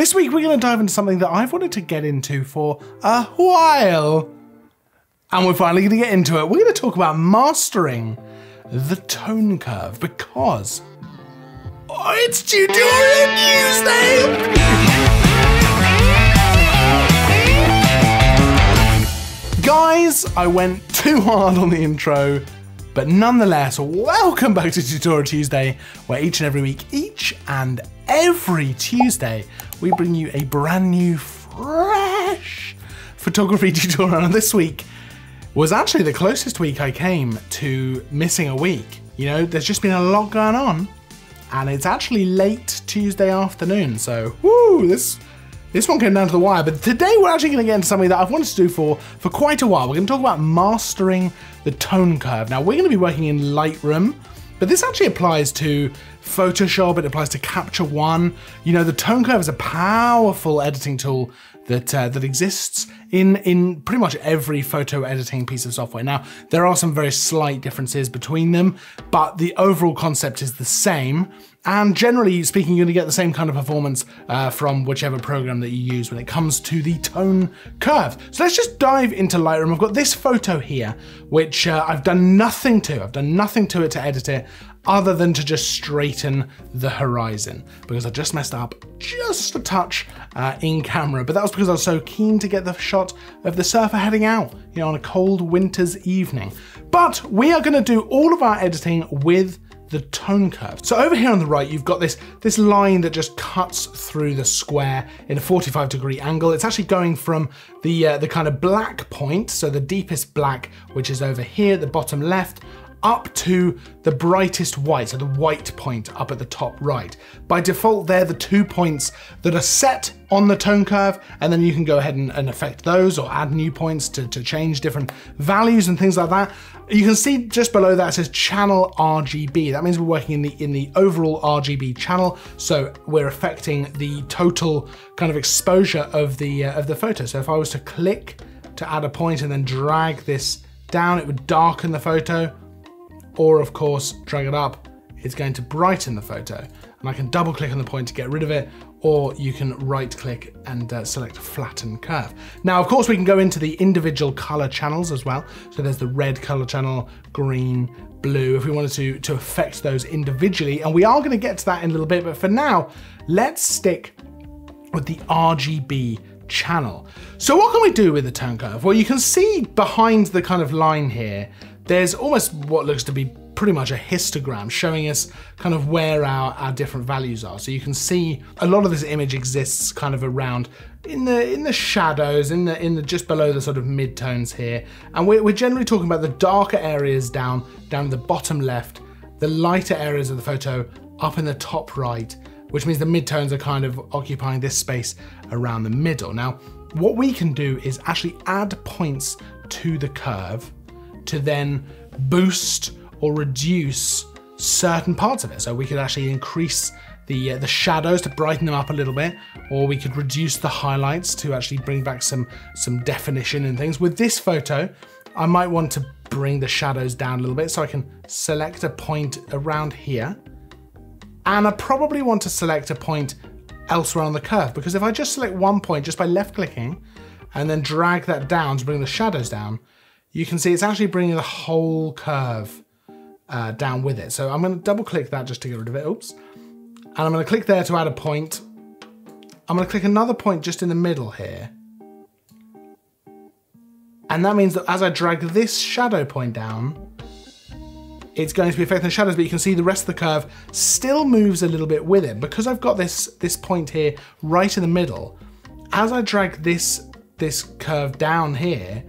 This week we're going to dive into something that I've wanted to get into for a while. And we're finally going to get into it. We're going to talk about mastering the tone curve because oh, it's Tutorial Tuesday! Guys, I went too hard on the intro, but nonetheless, welcome back to Tutorial Tuesday, where each and every week, each and every Tuesday, we bring you a brand new, fresh photography tutorial. And this week was actually the closest week I came to missing a week. You know, there's just been a lot going on, and it's actually late Tuesday afternoon. So, woo, this this one came down to the wire. But today we're actually going to get into something that I've wanted to do for for quite a while. We're going to talk about mastering the tone curve. Now we're going to be working in Lightroom. But this actually applies to Photoshop, it applies to Capture One. You know, the tone curve is a powerful editing tool that uh, that exists in in pretty much every photo editing piece of software. Now, there are some very slight differences between them, but the overall concept is the same. And generally speaking, you're gonna get the same kind of performance uh, from whichever program that you use when it comes to the tone curve. So let's just dive into Lightroom. I've got this photo here, which uh, I've done nothing to. I've done nothing to it to edit it other than to just straighten the horizon because I just messed up just a touch uh, in camera. But that was because I was so keen to get the shot of the surfer heading out, you know, on a cold winter's evening. But we are gonna do all of our editing with the tone curve. So over here on the right, you've got this, this line that just cuts through the square in a 45 degree angle. It's actually going from the, uh, the kind of black point, so the deepest black, which is over here at the bottom left, up to the brightest white, so the white point up at the top right. By default, they're the two points that are set on the tone curve, and then you can go ahead and, and affect those or add new points to, to change different values and things like that. You can see just below that says channel RGB. That means we're working in the in the overall RGB channel, so we're affecting the total kind of exposure of the uh, of the photo. So if I was to click to add a point and then drag this down, it would darken the photo or of course drag it up, it's going to brighten the photo. And I can double click on the point to get rid of it, or you can right click and uh, select flatten curve. Now, of course, we can go into the individual color channels as well. So there's the red color channel, green, blue, if we wanted to, to affect those individually. And we are gonna get to that in a little bit, but for now, let's stick with the RGB channel. So what can we do with the tone curve? Well, you can see behind the kind of line here, there's almost what looks to be pretty much a histogram showing us kind of where our, our different values are. So you can see a lot of this image exists kind of around in the in the shadows, in the in the just below the sort of midtones here. And we're, we're generally talking about the darker areas down down the bottom left, the lighter areas of the photo up in the top right, which means the midtones are kind of occupying this space around the middle. Now, what we can do is actually add points to the curve to then boost or reduce certain parts of it. So we could actually increase the, uh, the shadows to brighten them up a little bit, or we could reduce the highlights to actually bring back some, some definition and things. With this photo, I might want to bring the shadows down a little bit so I can select a point around here. And I probably want to select a point elsewhere on the curve because if I just select one point just by left clicking and then drag that down to bring the shadows down, you can see it's actually bringing the whole curve uh, down with it. So I'm going to double click that just to get rid of it. Oops. And I'm going to click there to add a point. I'm going to click another point just in the middle here. And that means that as I drag this shadow point down, it's going to be affecting the shadows, but you can see the rest of the curve still moves a little bit with it. Because I've got this, this point here right in the middle, as I drag this, this curve down here,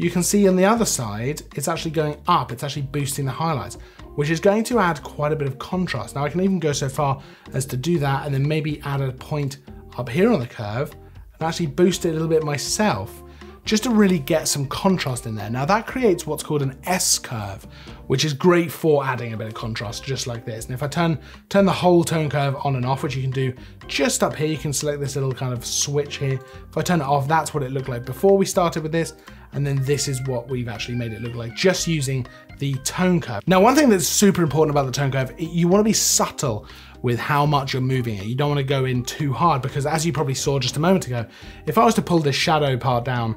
you can see on the other side, it's actually going up, it's actually boosting the highlights, which is going to add quite a bit of contrast. Now I can even go so far as to do that and then maybe add a point up here on the curve and actually boost it a little bit myself just to really get some contrast in there. Now that creates what's called an S curve, which is great for adding a bit of contrast just like this. And if I turn, turn the whole tone curve on and off, which you can do just up here, you can select this little kind of switch here. If I turn it off, that's what it looked like before we started with this. And then this is what we've actually made it look like just using the tone curve. Now, one thing that's super important about the tone curve, you wanna be subtle with how much you're moving it. You don't want to go in too hard because as you probably saw just a moment ago, if I was to pull this shadow part down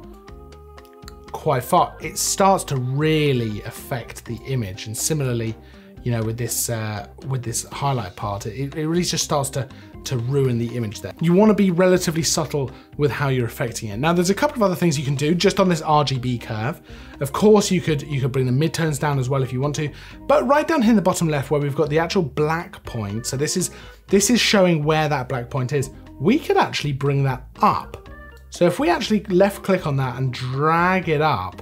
quite far, it starts to really affect the image. And similarly, you know, with this uh, with this highlight part, it, it really just starts to to ruin the image there. You want to be relatively subtle with how you're affecting it. Now there's a couple of other things you can do just on this RGB curve. Of course you could you could bring the midtones down as well if you want to, but right down here in the bottom left where we've got the actual black point, so this is this is showing where that black point is, we could actually bring that up. So if we actually left click on that and drag it up,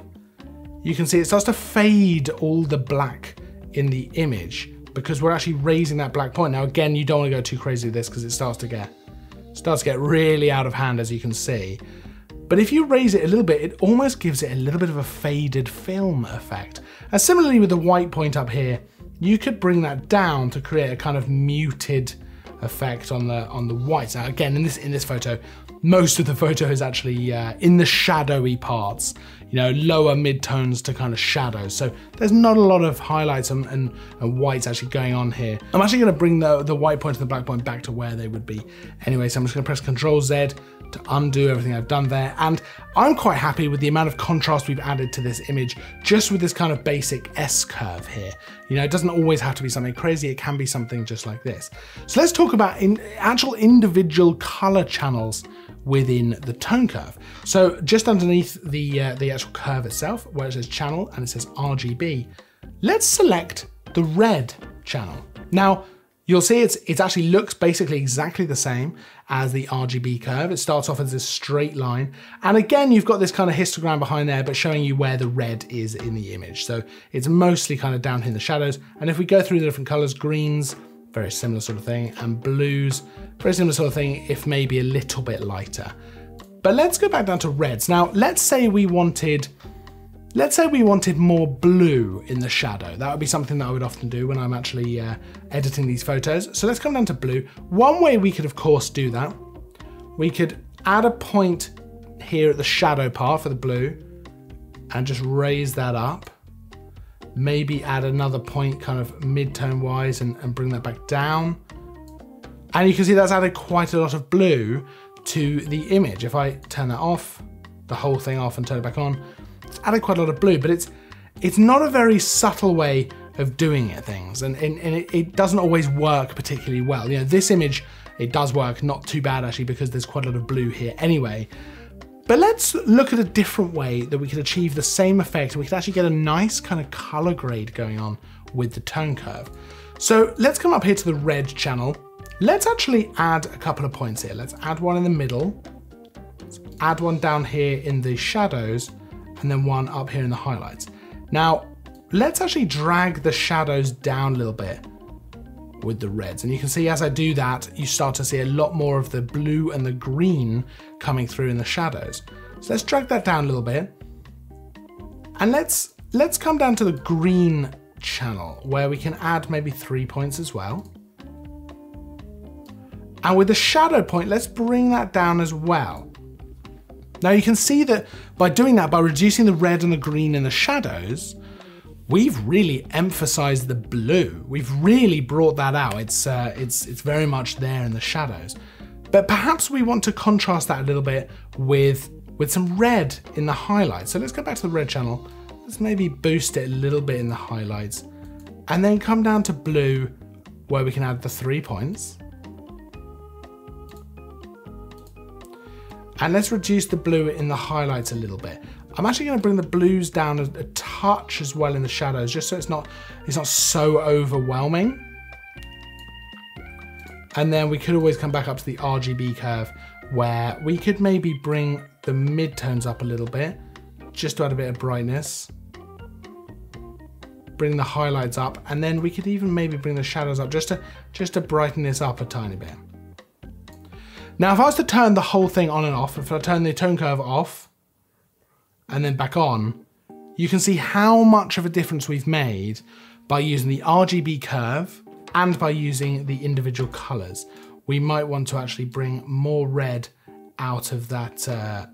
you can see it starts to fade all the black in the image because we're actually raising that black point. Now again, you don't want to go too crazy with this because it starts to get starts to get really out of hand as you can see. But if you raise it a little bit, it almost gives it a little bit of a faded film effect. And similarly with the white point up here, you could bring that down to create a kind of muted effect on the on the whites. Now again, in this in this photo, most of the photo is actually uh, in the shadowy parts, you know, lower mid-tones to kind of shadows. So there's not a lot of highlights and, and, and whites actually going on here. I'm actually gonna bring the, the white point and the black point back to where they would be. Anyway, so I'm just gonna press Control Z to undo everything I've done there. And I'm quite happy with the amount of contrast we've added to this image, just with this kind of basic S curve here. You know, it doesn't always have to be something crazy. It can be something just like this. So let's talk about in actual individual color channels within the tone curve. So just underneath the, uh, the actual curve itself, where it says channel and it says RGB, let's select the red channel. Now, you'll see it's, it actually looks basically exactly the same as the RGB curve. It starts off as a straight line. And again, you've got this kind of histogram behind there, but showing you where the red is in the image. So it's mostly kind of down here in the shadows. And if we go through the different colors, greens, very similar sort of thing, and blues, very similar sort of thing, if maybe a little bit lighter. But let's go back down to reds. Now, let's say we wanted, let's say we wanted more blue in the shadow. That would be something that I would often do when I'm actually uh, editing these photos. So let's come down to blue. One way we could, of course, do that, we could add a point here at the shadow part for the blue and just raise that up maybe add another point kind of mid-tone wise and, and bring that back down. And you can see that's added quite a lot of blue to the image. If I turn that off, the whole thing off and turn it back on, it's added quite a lot of blue, but it's it's not a very subtle way of doing it, things, and, and, and it, it, doesn't always work particularly well. You know, this image, it does work not too bad actually because there's quite a lot of blue here anyway, but let's look at a different way that we could achieve the same effect. We could actually get a nice kind of color grade going on with the tone curve. So let's come up here to the red channel. Let's actually add a couple of points here. Let's add one in the middle. Let's add one down here in the shadows and then one up here in the highlights. Now, let's actually drag the shadows down a little bit with the reds. And you can see as I do that, you start to see a lot more of the blue and the green coming through in the shadows. So let's drag that down a little bit. And let's, let's come down to the green channel where we can add maybe three points as well. And with the shadow point, let's bring that down as well. Now you can see that by doing that, by reducing the red and the green in the shadows, we've really emphasized the blue. We've really brought that out. It's, uh, it's, it's very much there in the shadows. But perhaps we want to contrast that a little bit with, with some red in the highlights. So let's go back to the red channel. Let's maybe boost it a little bit in the highlights and then come down to blue where we can add the three points. And let's reduce the blue in the highlights a little bit. I'm actually going to bring the blues down a, a, touch as well in the shadows, just so it's not it's not so overwhelming. And then we could always come back up to the RGB curve where we could maybe bring the midtones up a little bit, just to add a bit of brightness. Bring the highlights up, and then we could even maybe bring the shadows up just to just to brighten this up a tiny bit. Now, if I was to turn the whole thing on and off, if I turn the tone curve off, and then back on, you can see how much of a difference we've made by using the RGB curve and by using the individual colors. We might want to actually bring more red out of that, uh,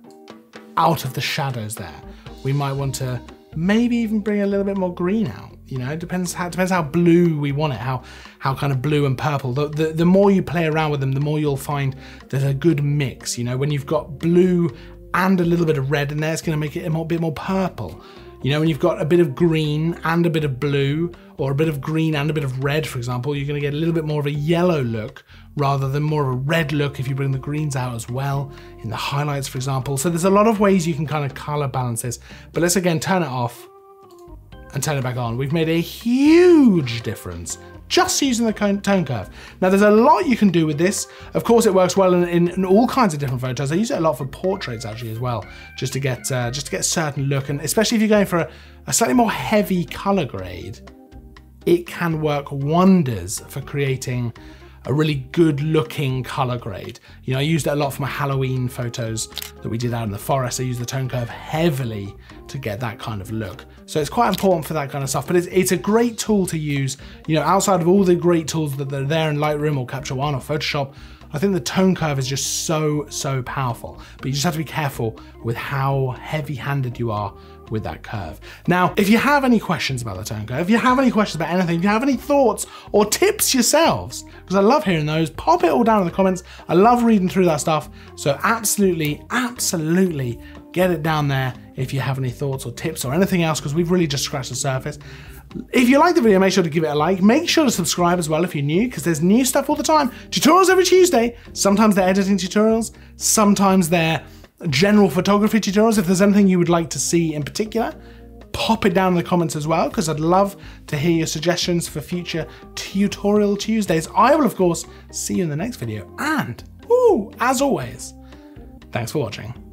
out of the shadows there. We might want to maybe even bring a little bit more green out. You know, it depends how depends how blue we want it, how how kind of blue and purple. The, the the more you play around with them, the more you'll find there's a good mix. You know, when you've got blue and a little bit of red in there, it's going to make it a more, bit more purple. You know, when you've got a bit of green and a bit of blue, or a bit of green and a bit of red, for example, you're going to get a little bit more of a yellow look rather than more of a red look if you bring the greens out as well in the highlights, for example. So there's a lot of ways you can kind of color balance this. But let's again turn it off and turn it back on. We've made a huge difference just using the tone curve. Now there's a lot you can do with this. Of course it works well in, in, in all kinds of different photos. I use it a lot for portraits actually as well, just to get uh, just to get a certain look. And especially if you're going for a, a slightly more heavy color grade, it can work wonders for creating a really good looking color grade. You know, I used it a lot for my Halloween photos that we did out in the forest. I used the tone curve heavily to get that kind of look. So it's quite important for that kind of stuff, but it's, it's a great tool to use. You know, outside of all the great tools that are there in Lightroom or Capture One or Photoshop, I think the tone curve is just so, so powerful, but you just have to be careful with how heavy handed you are with that curve. Now, if you have any questions about the tone curve, if you have any questions about anything, if you have any thoughts or tips yourselves, because I love hearing those, pop it all down in the comments. I love reading through that stuff. So absolutely, absolutely get it down there if you have any thoughts or tips or anything else, because we've really just scratched the surface. If you like the video, make sure to give it a like. Make sure to subscribe as well if you're new, because there's new stuff all the time. Tutorials every Tuesday. Sometimes they're editing tutorials, sometimes they're general photography tutorials. If there's anything you would like to see in particular, pop it down in the comments as well, because I'd love to hear your suggestions for future Tutorial Tuesdays. I will, of course, see you in the next video. And, ooh, as always, thanks for watching.